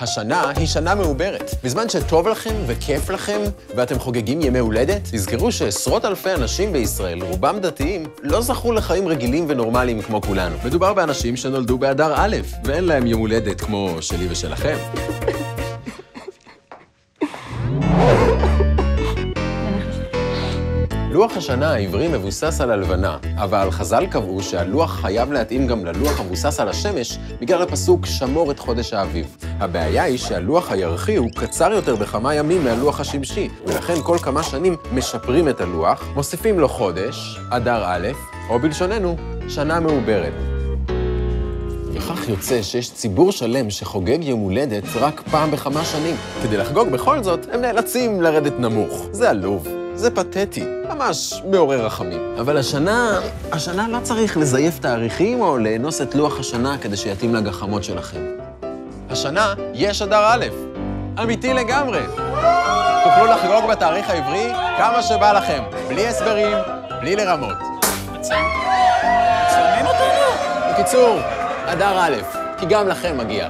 השנה היא שנה מעוברת. בזמן שטוב לכם וכיף לכם ואתם חוגגים ימי הולדת, תזכרו שעשרות אלפי אנשים בישראל, רובם דתיים, לא זכו לחיים רגילים ונורמליים כמו כולנו. מדובר באנשים שנולדו באדר א', ואין להם יום הולדת כמו שלי ושלכם. לוח השנה העברי מבוסס על הלבנה, אבל חז"ל קבעו שהלוח חייב להתאים גם ללוח המבוסס על השמש בגלל הפסוק שמור את חודש האביב. הבעיה היא שהלוח הירחי הוא קצר יותר בכמה ימים מהלוח השמשי, ולכן כל כמה שנים משפרים את הלוח, מוסיפים לו חודש, אדר א', או בלשוננו, שנה מעוברת. וכך יוצא שיש ציבור שלם שחוגג יום הולדת רק פעם בכמה שנים. כדי לחגוג בכל זאת, הם נאלצים לרדת נמוך. זה עלוב. זה פתטי, ממש מעורר רחמים. אבל השנה, השנה לא צריך לזייף תאריכים או לאנוס את לוח השנה כדי שיתאים לגחמות שלכם. השנה יש אדר א', אמיתי לגמרי. תוכלו לחגוג בתאריך העברי כמה שבא לכם, בלי הסברים, בלי לרמות. מצלמים אותנו? בקיצור, אדר א', כי גם לכם מגיע.